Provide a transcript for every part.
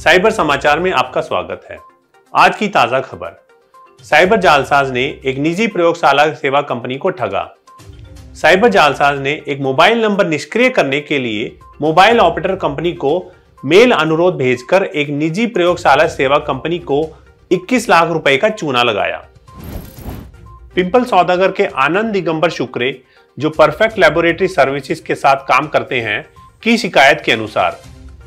Cyber समाचार में आपका स्वागत है। आज की ताज़ा खबर। साइबर जालसाज ने एक निजी प्रयोगशाला सेवा कंपनी को ठगा। साइबर जालसाज ने एक मोबाइल नंबर निष्क्रिय करने के लिए मोबाइल ऑपरेटर कंपनी को मेल अनुरोध भेजकर एक निजी प्रयोगशाला सेवा कंपनी को 21 लाख रुपए का चूना लगाया। पिंपल सौदागर के आनंद दिगंबर शुक्रे, जो परफेक्ट लेबोरेटरी सर्विसेज़ के साथ काम करते हैं, की शिकायत के अनुसार।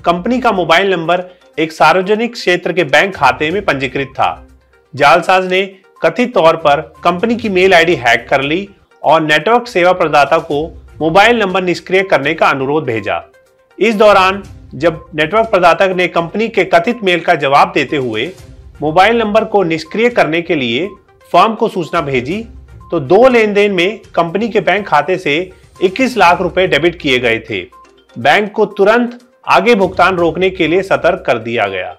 कंपनी का मोबाइल नंबर एक सार्वजनिक क्षेत्र के बैंक खाते में पंजीकृत था। जालसाज ने कथित तौर पर कंपनी की मेल आईडी हैक कर ली और नेटवर्क सेवा प्रदाता को मोबाइल नंबर निष्क्रिय करने का अनुरोध भेजा। इस दौरान जब नेटवर्क प्रदाता ने कंपनी के कथित मेल का जवाब देते हुए मोबाइल नंबर को निष्क्रिय करने के लिए फर्म को सूचना भेजी तो दो लेन देन में कंपनी के बैंक खाते से 21 लाख रुपए डेबिट किए गए थे। बैंक को तुरंत आगे भुगतान रोकने के लिए सतर्क कर दिया गया।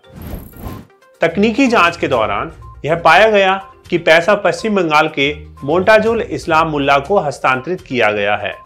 तकनीकी जाँच के दौरान यह पाया गया कि पैसा पश्चिम बंगाल के मोन्टाजुल इस्लाम मुल्ला को हस्तांतरित किया गया है।